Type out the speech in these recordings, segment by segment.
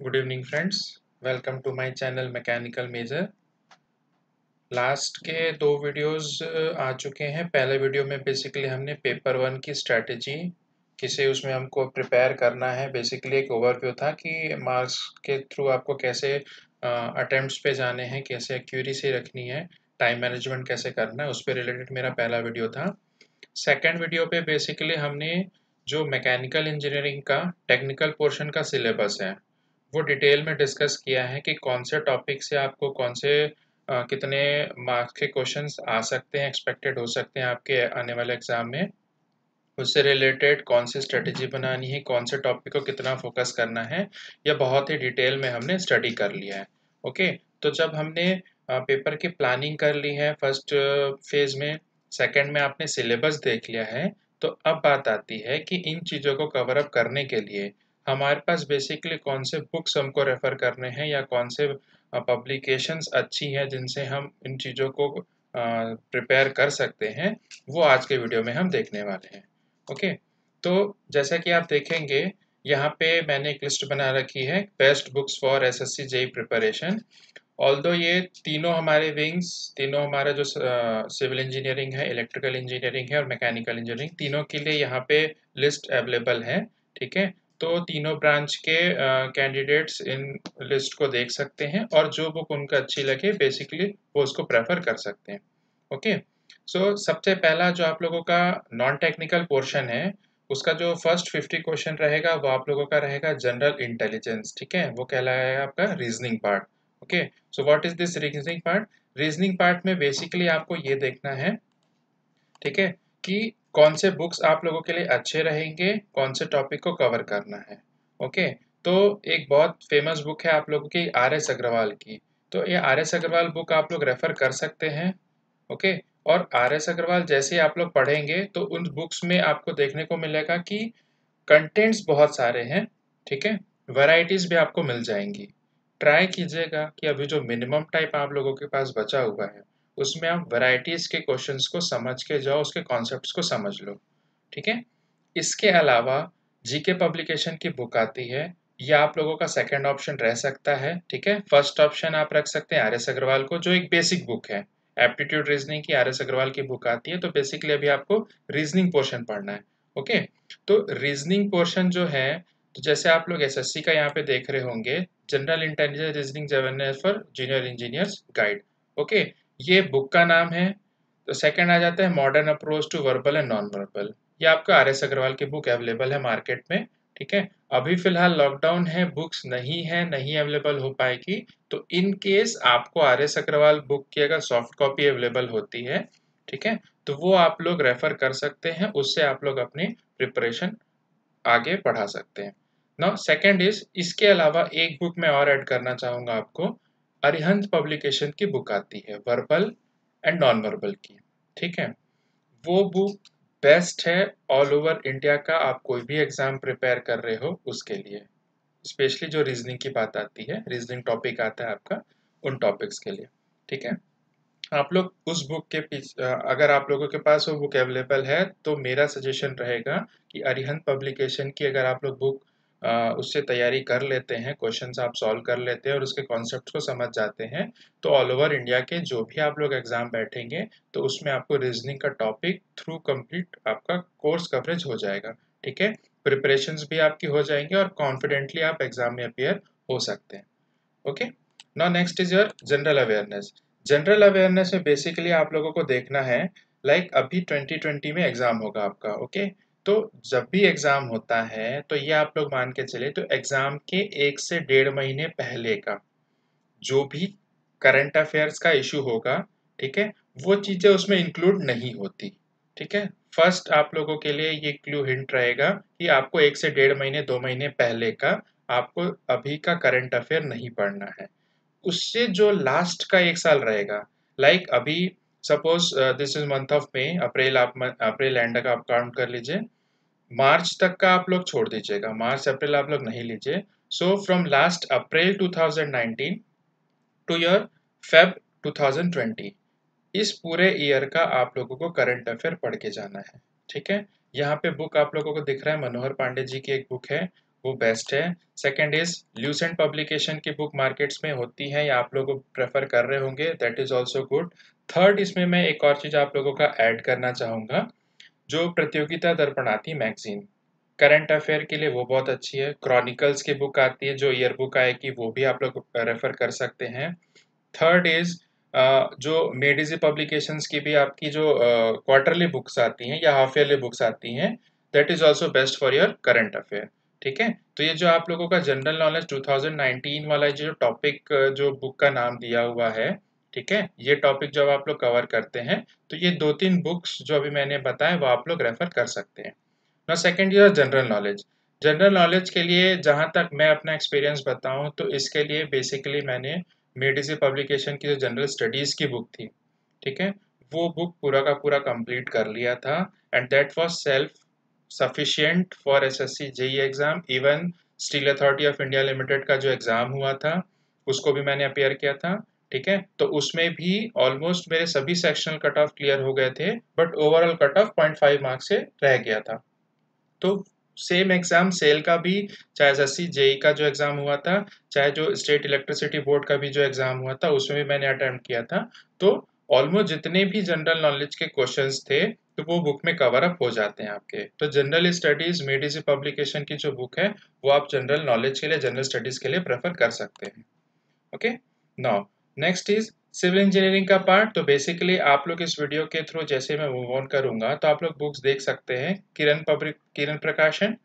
Good evening friends welcome to my channel mechanical major last के दो videos आ चुके हैं। पहले वीडियो में बेसिकली हमने पेपर वन की स्ट्रेटजी किसे उसमें हमको प्रिपेयर करना है। बेसिकली एक ओवरव्यू था कि मार्क्स के थ्रू आपको कैसे अटेम्प्ट्स पे जाने हैं, कैसे एक्यूरेसी रखनी है टाइम मैनेजमेंट कैसे करना है, उस पर रिलेटेड मेरा पहला वीडियो था। सेकेंड वीडियो पे बेसिकली हमने जो मैकेनिकल इंजीनियरिंग का टेक्निकल पोर्शन का सिलेबस है। वो डिटेल में डिस्कस किया है कि कौन से टॉपिक से आपको कौन से आ, कितने मार्क्स के क्वेश्चंस आ सकते हैं एक्सपेक्टेड हो सकते हैं आपके आने वाले एग्ज़ाम में। उससे रिलेटेड कौन सी स्ट्रेटजी बनानी है कौन से टॉपिक को कितना फोकस करना है यह बहुत ही डिटेल में हमने स्टडी कर लिया है। ओके तो जब हमने पेपर की प्लानिंग कर ली है फ़र्स्ट फ़ेज़ में सेकंड में आपने सिलेबस देख लिया है तो अब बात आती है कि इन चीज़ों को कवर अप करने के लिए हमारे पास बेसिकली कौन से बुक्स हमको रेफर करने हैं या कौन से पब्लिकेशंस अच्छी हैं जिनसे हम इन चीज़ों को प्रिपेयर कर सकते हैं, वो आज के वीडियो में हम देखने वाले हैं। ओके तो जैसा कि आप देखेंगे, यहाँ पे मैंने एक लिस्ट बना रखी है best books for S S C JE preparation all दो ये तीनों हमारे विंग्स तीनों हमारा जो सिविल इंजीनियरिंग है इलेक्ट्रिकल इंजीनियरिंग है और मैकेनिकल इंजीनियरिंग तीनों के लिए यहाँ पे लिस्ट अवेलेबल है। ठीक है? तो तीनों ब्रांच के कैंडिडेट्स इन लिस्ट को देख सकते हैं और जो बुक उनको अच्छी लगे बेसिकली वो उसको प्रेफर कर सकते हैं। ओके सो so, सबसे पहला जो आप लोगों का नॉन टेक्निकल पोर्शन है उसका जो फ़र्स्ट फिफ्टी क्वेश्चन रहेगा वो आप लोगों का रहेगा जनरल इंटेलिजेंस ठीक है? वो कहलाएगा आपका reasoning part okay so what is this reasoning part reasoning part में बेसिकली आपको ये देखना है ठीक है? कि कौन से बुक्स आप लोगों के लिए अच्छे रहेंगे, कौन से टॉपिक को कवर करना है ओके तो एक बहुत फ़ेमस बुक है आप लोगों की आर एस अग्रवाल की। तो ये आर एस अग्रवाल बुक आप लोग रेफर कर सकते हैं ओके और आर एस अग्रवाल जैसे आप लोग पढ़ेंगे तो उन बुक्स में आपको देखने को मिलेगा कि कंटेंट्स बहुत सारे हैं, ठीक है? वैरायटीज भी आपको मिल जाएँगी। ट्राई कीजिएगा कि अभी जो मिनिमम टाइप आप लोगों के पास बचा हुआ है उसमें आप वैरायटीज के क्वेश्चंस को समझ के जाओ, उसके कॉन्सेप्ट्स को समझ लो, ठीक है? इसके अलावा जीके पब्लिकेशन की बुक आती है, यह आप लोगों का सेकंड ऑप्शन रह सकता है, ठीक है? फ़र्स्ट ऑप्शन आप रख सकते हैं आर एस अग्रवाल को, जो एक बेसिक बुक है। एप्टीट्यूड रीजनिंग की आर एस अग्रवाल की बुक आती है तो बेसिकली अभी आपको रीजनिंग पोर्शन पढ़ना है ओके तो रीजनिंग पोर्शन जो है तो जैसे आप लोग एसएससी का यहाँ पे देख रहे होंगे general intelligence reasoning awareness for junior engineers guide okay ये बुक का नाम है। तो सेकंड आ जाता है modern approach to verbal and non verbal ये आपका आर एस अग्रवाल की बुक अवेलेबल है मार्केट में, ठीक है? अभी फ़िलहाल लॉकडाउन है बुक्स नहीं है, नहीं अवेलेबल हो पाएगी। तो इन केस आपको आर एस अग्रवाल बुक की अगर सॉफ्ट कॉपी अवेलेबल होती है, ठीक है? तो वो आप लोग रेफर कर सकते हैं, उससे आप लोग अपनी प्रिपरेशन आगे बढ़ा सकते हैं। नाउ सेकेंड इज़ इसके अलावा एक बुक मैं और ऐड करना चाहूँगा आपको। अरिहंत पब्लिकेशन की बुक आती है वर्बल एंड नॉन वर्बल की, ठीक है? वो बुक बेस्ट है ऑल ओवर इंडिया का, आप कोई भी एग्ज़ाम प्रिपेयर कर रहे हो उसके लिए। स्पेशली जो रीजनिंग की बात आती है रीजनिंग टॉपिक आता है आपका, उन टॉपिक्स के लिए, ठीक है? आप लोग उस बुक के पीछे अगर आप लोगों के पास वो बुक अवेलेबल है तो मेरा सजेशन रहेगा कि अरिहंत पब्लिकेशन की अगर आप लोग बुक उससे तैयारी कर लेते हैं क्वेश्चन आप सॉल्व कर लेते हैं और उसके कॉन्सेप्ट को समझ जाते हैं। तो ऑल ओवर इंडिया के जो भी आप लोग एग्ज़ाम बैठेंगे तो उसमें आपको रीजनिंग का टॉपिक थ्रू कंप्लीट आपका कोर्स कवरेज हो जाएगा। ठीक है? प्रिपरेशन भी आपकी हो जाएँगे और कॉन्फिडेंटली आप एग्ज़ाम में अपियर हो सकते हैं। Okay now next is your general awareness general awareness में बेसिकली आप लोगों को देखना है लाइक like अभी 2020 में एग्ज़ाम होगा आपका। Okay okay? तो जब भी एग्ज़ाम होता है तो ये आप लोग मान के चले तो एग्ज़ाम के एक से डेढ़ महीने पहले का जो भी करंट अफेयर्स का इशू होगा, ठीक है, वो चीज़ें उसमें इंक्लूड नहीं होती, ठीक है। फ़र्स्ट आप लोगों के लिए ये क्लू हिंट रहेगा कि आपको एक से डेढ़ महीने, दो महीने पहले का आपको अभी का करंट अफेयर नहीं पढ़ना है। उससे जो लास्ट का एक साल रहेगा लाइक अभी suppose this is month of May April आप अप्रैल एंड का आप काउंट कर लीजिए मार्च तक का आप लोग छोड़ दीजिएगा, मार्च, अप्रैल आप लोग नहीं लीजिए। So from last April 2019 to year Feb 2020 इस पूरे ईयर का आप लोगों को करंट अफेयर पढ़ के जाना है, ठीक है? यहाँ पे बुक आप लोगों को दिख रहा है, मनोहर पांडे जी की एक बुक है, वो बेस्ट है। सेकेंड इज़ ल्यूसेंट पब्लिकेशन की बुक मार्केट्स में होती है, या आप लोग प्रेफर कर रहे होंगे that is also good third इसमें मैं एक और चीज़ आप लोगों का ऐड करना चाहूँगा जो प्रतियोगिता दर्पण आती है मैगजीन करंट अफेयर के लिए वो बहुत अच्छी है। क्रॉनिकल्स की बुक आती है, जो ईयर बुक आएगी, वो भी आप लोग रेफर कर सकते हैं। थर्ड इज़ जो मेडिजी पब्लिकेशंस की भी आपकी जो क्वार्टरली बुक्स आती हैं या हाफ़ ईयरली बुक्स आती हैं that is also best for your current affair ठीक है? तो ये जो आप लोगों का जनरल नॉलेज 2019 वाला जो टॉपिक जो बुक का नाम दिया हुआ है ठीक है? ये टॉपिक जब आप लोग कवर करते हैं तो ये दो तीन बुक्स जो अभी मैंने बताए, वो आप लोग रेफर कर सकते हैं। ना second year general knowledge general knowledge के लिए जहाँ तक मैं अपना एक्सपीरियंस बताऊँ तो इसके लिए बेसिकली मैंने मेडिसी पब्लिकेशन की जो जनरल स्टडीज़ की बुक थी, ठीक है? वो बुक पूरा का पूरा कंप्लीट कर लिया था and that was self sufficient for S S C JE exam even steel authority of India limited का जो एग्ज़ाम हुआ था, उसको भी मैंने अपेयर किया था। ठीक है? तो उसमें भी ऑलमोस्ट मेरे सभी सेक्शनल कट ऑफ़ क्लियर हो गए थे but overall cut off point five marks से रह गया था। तो सेम एग्ज़ाम सेल का भी, चाहे एस एस जेई का जो एग्ज़ाम हुआ था, चाहे जो स्टेट इलेक्ट्रिसिटी बोर्ड का भी जो एग्ज़ाम हुआ था, उसमें भी मैंने अटेम्प्ट किया था। तो ऑलमोस्ट जितने भी जनरल नॉलेज के क्वेश्चंस थे तो वो बुक में कवर अप हो जाते हैं आपके। तो जनरल स्टडीज़ मेडिसी पब्लिकेशन की जो बुक है, वो आप जनरल नॉलेज के लिए जनरल स्टडीज़ के लिए प्रेफर कर सकते हैं। Okay now next is civil engineering का पार्ट तो बेसिकली आप लोग इस वीडियो के थ्रू जैसे मैं मूव ऑन करूँगा तो आप लोग बुक्स देख सकते हैं Kiran public Kiran Prakashan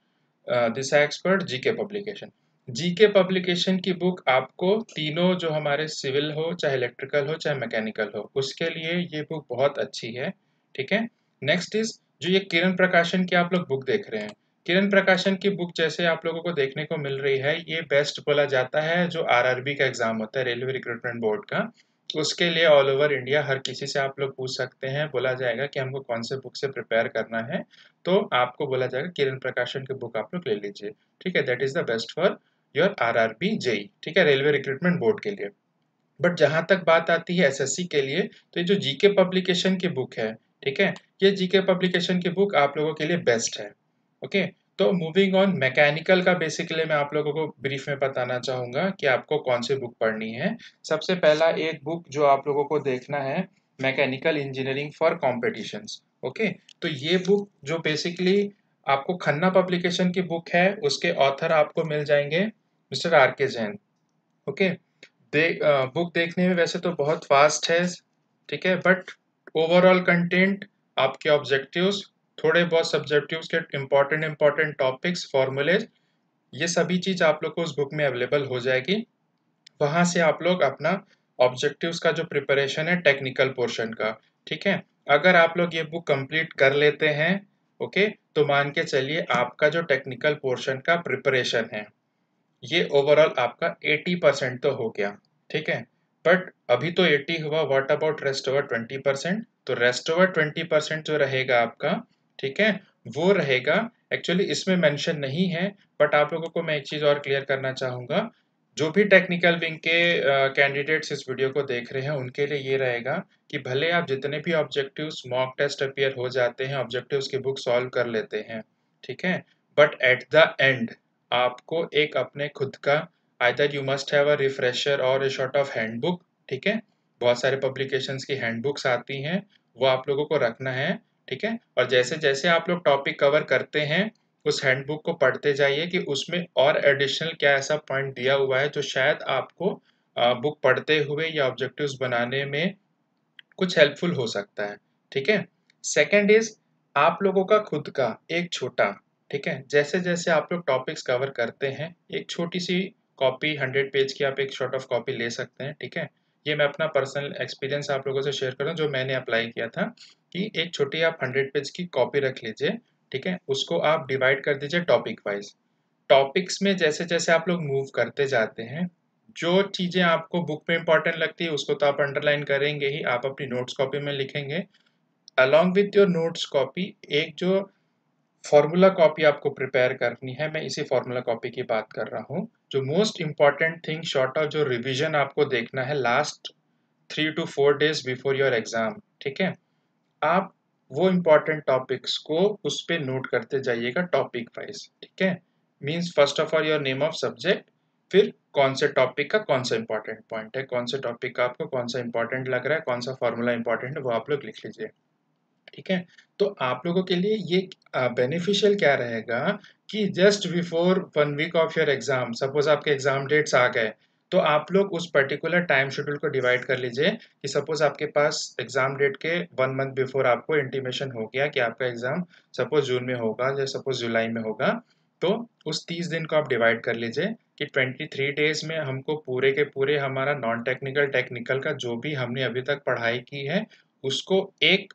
Disha expert GK publication GK publication की बुक आपको तीनों जो हमारे सिविल हो, चाहे इलेक्ट्रिकल हो, चाहे मैकेनिकल हो, उसके लिए ये बुक बहुत अच्छी है, ठीक है? नेक्स्ट इज़ जो ये किरण प्रकाशन की आप लोग बुक देख रहे हैं किरण प्रकाशन की बुक जैसे आप लोगों को देखने को मिल रही है, ये बेस्ट बोला जाता है, जो आरआरबी का एग्ज़ाम होता है, रेलवे रिक्रूटमेंट बोर्ड का, उसके लिए ऑल ओवर इंडिया हर किसी से आप लोग पूछ सकते हैं, बोला जाएगा कि हमको कौन से बुक से प्रिपेयर करना है तो आपको बोला जाएगा किरण प्रकाशन की बुक आप लोग ले लीजिए। ठीक है that is the best for your R R B JE ठीक है, रेलवे रिक्रूटमेंट बोर्ड के लिए। बट जहाँ तक बात आती है एसएससी के लिए तो ये जो जीके पब्लिकेशन की बुक है, ठीक है, ये जीके पब्लिकेशन की बुक आप लोगों के लिए बेस्ट है। ओके तो मूविंग ऑन मैकेनिकल का बेसिकली मैं आप लोगों को ब्रीफ में बताना चाहूँगा कि आपको कौन सी बुक पढ़नी है। सबसे पहला एक बुक जो आप लोगों को देखना है mechanical engineering for competition okay तो ये बुक जो बेसिकली आपको खन्ना पब्लिकेशन की बुक है उसके ऑथर आपको मिल जाएँगे mister are K Jain okay they, book देखने में वैसे तो बहुत फास्ट है ठीक है? बट ओवरऑल कंटेंट आपके ऑब्जेक्टिव्स थोड़े बहुत सब्जेक्टिव्स के इंपॉर्टेंट इंपॉर्टेंट टॉपिक्स फॉर्मूलेज ये सभी चीज़ आप लोग को उस बुक में अवेलेबल हो जाएगी। वहाँ से आप लोग अपना ऑब्जेक्टिव्स का जो प्रिपरेशन है टेक्निकल पोर्शन का, ठीक है? अगर आप लोग ये बुक कंप्लीट कर लेते हैं ओके तो मान के चलिए आपका जो टेक्निकल पोर्शन का प्रिपरेशन है, ये ओवरऑल आपका 80 परसेंट तो हो गया, ठीक है? बट अभी तो 80 हुआ what about rest over 20 percent तो रेस्ट ओवर 20 परसेंट जो रहेगा आपका ठीक है? वो रहेगा एक्चुअली इसमें मेंशन नहीं है बट आप लोगों को मैं एक चीज़ और क्लियर करना चाहूँगा। जो भी टेक्निकल विंग के कैंडिडेट्स इस वीडियो को देख रहे हैं, उनके लिए ये रहेगा कि भले आप जितने भी ऑब्जेक्टिव्स मॉक टेस्ट अपियर हो जाते हैं ऑब्जेक्टिव्स की बुक सॉल्व कर लेते हैं, ठीक है? बट एट द एंड आपको एक अपने खुद का either you must have a refresher और ए शॉर्ट ऑफ़ हैंडबुक ठीक है? बहुत सारे पब्लिकेशंस की हैंडबुक्स आती हैं, वो आप लोगों को रखना है। ठीक है? और जैसे जैसे आप लोग टॉपिक कवर करते हैं, उस हैंडबुक को पढ़ते जाइए कि उसमें और एडिशनल क्या ऐसा पॉइंट दिया हुआ है जो शायद आपको बुक पढ़ते हुए या ऑब्जेक्टिव्स बनाने में कुछ हेल्पफुल हो सकता है। ठीक है? सेकेंड इज़ आप लोगों का खुद का एक छोटा, ठीक है? जैसे जैसे आप लोग टॉपिक्स कवर करते हैं, एक छोटी सी कॉपी हंड्रेड पेज की आप एक शॉर्ट ऑफ़ कॉपी ले सकते हैं, ठीक है? ये मैं अपना पर्सनल एक्सपीरियंस आप लोगों से शेयर कर रहा हूँ जो मैंने अप्लाई किया था, कि एक छोटी आप हंड्रेड पेज की कॉपी रख लीजिए, ठीक है? उसको आप डिवाइड कर दीजिए टॉपिक वाइज टॉपिक्स में जैसे जैसे आप लोग मूव करते जाते हैं, जो चीज़ें आपको बुक में इंपॉर्टेंट लगती है, उसको तो आप अंडरलाइन करेंगे ही, आप अपनी नोट्स कॉपी में लिखेंगे। Along with your notes copy एक जो फॉर्मूला कॉपी आपको प्रिपेयर करनी है। मैं इसी फॉर्मूला कॉपी की बात कर रहा हूँ। जो most important thing short of जो रिविजन आपको देखना है last three two four days before your exam ठीक है? आप वो इंपॉर्टेंट टॉपिक्स को उस पर नोट करते जाइएगा टॉपिक वाइज ठीक है? Means first of all your name of subject फिर कौन से टॉपिक का कौन सा इंपॉर्टेंट पॉइंट है। कौन से टॉपिक का आपको कौन सा इंपॉर्टेंट लग रहा है, कौन सा फॉर्मूला इंपॉर्टेंट है, वो आप लोग लिख लीजिए। ठीक है? तो आप लोगों के लिए ये बेनिफिशियल क्या रहेगा कि just before one week of your exam suppose आपके एग्ज़ाम डेट्स आ गए तो आप लोग उस पर्टिकुलर टाइम शेड्यूल को डिवाइड कर लीजिए कि सपोज़ आपके पास एग्ज़ाम डेट के वन मंथ बिफोर आपको इंटीमेशन हो गया कि आपका एग्ज़ाम सपोज़ जून में होगा या सपोज़ जुलाई में होगा तो उस तीस दिन को आप डिवाइड कर लीजिए कि ट्वेंटी थ्री डेज़ में हमको पूरे के पूरे हमारा नॉन टेक्निकल टेक्निकल का जो भी हमने अभी तक पढ़ाई की है, उसको एक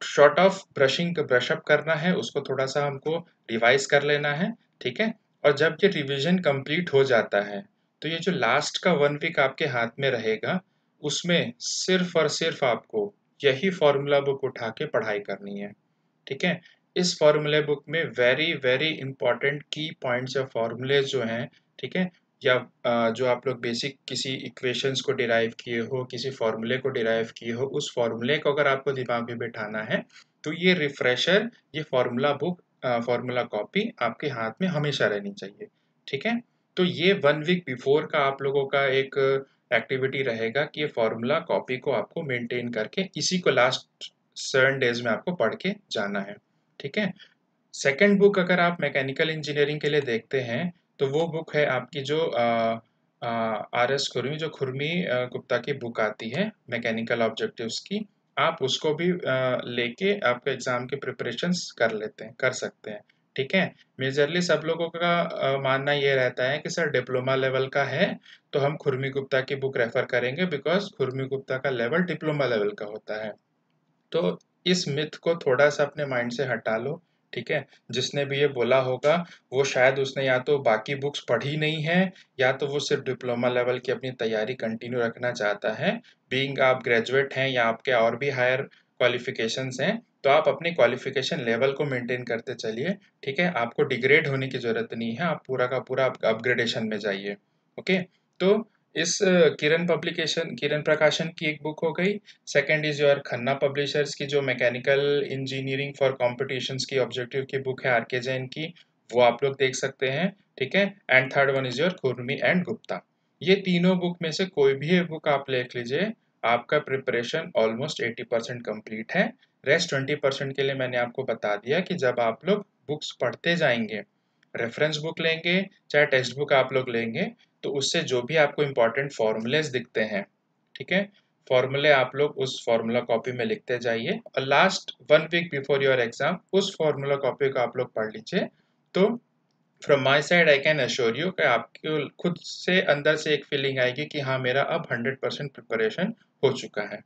शॉर्ट ऑफ़ ब्रशिंग ब्रशअप करना है, उसको थोड़ा सा हमको रिवाइज कर लेना है, ठीक है? और जब ये रिवीजन कंप्लीट हो जाता है तो ये जो लास्ट का वन वीक आपके हाथ में रहेगा, उसमें सिर्फ़ और सिर्फ़ आपको यही फॉर्मूला बुक उठा के पढ़ाई करनी है, ठीक है? इस फॉर्मूले बुक में वेरी वेरी इंपॉर्टेंट की पॉइंट्स या फॉर्मूले जो हैं, ठीक है या जो आप लोग बेसिक किसी इक्वेशंस को डिराइव किए हो, किसी फॉर्मूले को डिराइव किए हो, उस फॉर्मूले को अगर आपको दिमाग में बैठाना है तो ये रिफ्रेशर ये फॉर्मूला बुक फॉर्मूला कॉपी आपके हाथ में हमेशा रहनी चाहिए, ठीक है? तो ये वन वीक बिफोर का आप लोगों का एक एक्टिविटी रहेगा कि ये फॉर्मूला कॉपी को आपको मेंटेन करके इसी को लास्ट सेवन डेज़ में आपको पढ़ के जाना है, ठीक है? सेकेंड बुक अगर आप मैकेनिकल इंजीनियरिंग के लिए देखते हैं तो वो बुक है आपकी जो आर एस खुरमी जो खुरमी गुप्ता की बुक आती है मैकेनिकल ऑब्जेक्टिव्स की, आप उसको भी लेके आपके एग्ज़ाम के प्रिपरेशन कर लेते हैं, कर सकते हैं, ठीक है? मेजरली सब लोगों का मानना ये रहता है कि सर डिप्लोमा लेवल का है तो हम खुरमी गुप्ता की बुक रेफर करेंगे बिकॉज़ खुरमी गुप्ता का लेवल डिप्लोमा लेवल का होता है। तो इस मिथ को थोड़ा सा अपने माइंड से हटा लो ठीक है? जिसने भी ये बोला होगा, वो शायद उसने या तो बाकी बुक्स पढ़ी नहीं है, या तो वो सिर्फ़ डिप्लोमा लेवल की अपनी तैयारी कंटिन्यू रखना चाहता है। बीइंग आप ग्रेजुएट हैं या आपके और भी हायर क्वालिफिकेशंस हैं तो आप अपनी क्वालिफिकेशन लेवल को मेंटेन करते चलिए, ठीक है? आपको डिग्रेड होने की ज़रूरत नहीं है, आप पूरा का पूरा अपग्रेडेशन में जाइए ओके तो इस किरण पब्लिकेशन किरण प्रकाशन की एक बुक हो गई। Second is your Khanna publishers की जो मैकेनिकल इंजीनियरिंग फॉर कॉम्पिटिशन्स की ऑब्जेक्टिव की बुक है आर के जैन की, वो आप लोग देख सकते हैं, ठीक है? And third one is your Khurmi and Gupta ये तीनों बुक में से कोई भी एक बुक आप लिख लीजिए, आपका प्रिपरेशन ऑलमोस्ट 80 परसेंट कंप्लीट है। रेस्ट 20 परसेंट के लिए मैंने आपको बता दिया कि जब आप लोग बुक्स पढ़ते जाएँगे रेफरेंस बुक लेंगे, चाहे टेक्स्ट बुक आप लोग लेंगे तो उससे जो भी आपको इम्पोर्टेंट फॉर्मूलेज दिखते हैं, ठीक है? फॉर्मूले आप लोग उस फॉर्मूला कॉपी में लिखते जाइए। और last one week before your exam उस फॉर्मूला कॉपी को आप लोग पढ़ लीजिए। तो from my side I can assure you कि आपको खुद से अंदर से एक फीलिंग आएगी कि हाँ मेरा अब हंड्रेड परसेंट प्रिपरेशन हो चुका है।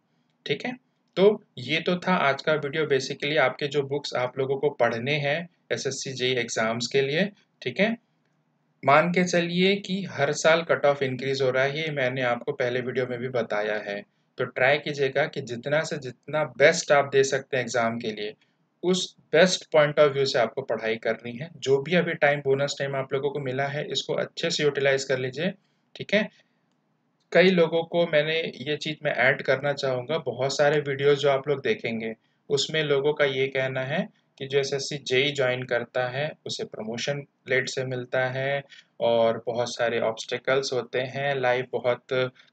ठीक है? तो ये तो था आज का वीडियो बेसिकली आपके जो बुक्स आप लोगों को पढ़ने हैं S S C JE exams के लिए, ठीक है? मान के चलिए कि हर साल कट ऑफ़ इंक्रीज हो रहा है, ये मैंने आपको पहले वीडियो में भी बताया है। तो ट्राई कीजिएगा कि जितना से जितना बेस्ट आप दे सकते हैं एग्ज़ाम के लिए, उस बेस्ट पॉइंट ऑफ़ व्यू से आपको पढ़ाई करनी है। जो भी अभी टाइम बोनस टाइम आप लोगों को मिला है, इसको अच्छे से यूटिलाइज कर लीजिए, ठीक है? कई लोगों को मैंने ये चीज़ मैं ऐड करना चाहूँगा, बहुत सारे वीडियोस जो आप लोग देखेंगे, उसमें लोगों का ये कहना है कि जो S S C JE join करता है, उसे प्रमोशन लेट से मिलता है और बहुत सारे ऑब्स्टिकल्स होते हैं लाइफ बहुत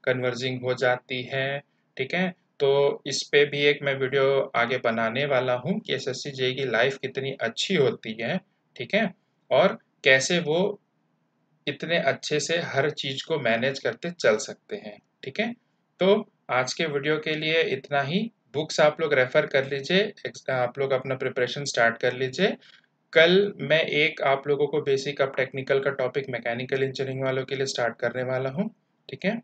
कन्वर्जिंग हो जाती है, ठीक है? तो इस पे भी एक मैं वीडियो आगे बनाने वाला हूँ कि एस एस सी जेई की लाइफ कितनी अच्छी होती है, ठीक है? और कैसे वो इतने अच्छे से हर चीज़ को मैनेज करते चल सकते हैं, ठीक है? तो आज के वीडियो के लिए इतना ही। बुक्स आप लोग रेफर कर लीजिए आप लोग अपना प्रिपरेशन स्टार्ट कर लीजिए। कल मैं एक आप लोगों को बेसिक अब टेक्निकल का टॉपिक मैकेनिकल इंजीनियरिंग वालों के लिए स्टार्ट करने वाला हूँ ठीक है?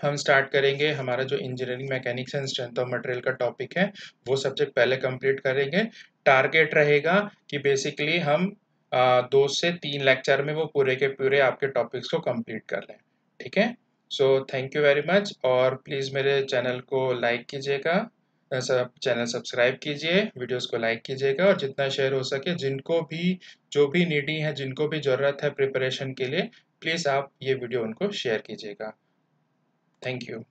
हम स्टार्ट करेंगे हमारा जो engineering mechanics and strength of material का टॉपिक है वो सब्जेक्ट पहले कंप्लीट करेंगे। टारगेट रहेगा कि बेसिकली हम आ, दो से तीन लेक्चर में वो पूरे के पूरे आपके टॉपिक्स को कंप्लीट कर लें ठीक है? So thank you very much और प्लीज़ मेरे चैनल को लाइक कीजिएगा। सब चैनल सब्सक्राइब कीजिए, वीडियोस को लाइक कीजिएगा और जितना शेयर हो सके, जिनको भी, जो भी नीडी है, जिनको भी ज़रूरत है प्रिपरेशन के लिए, प्लीज़ आप ये वीडियो उनको शेयर कीजिएगा। Thank you.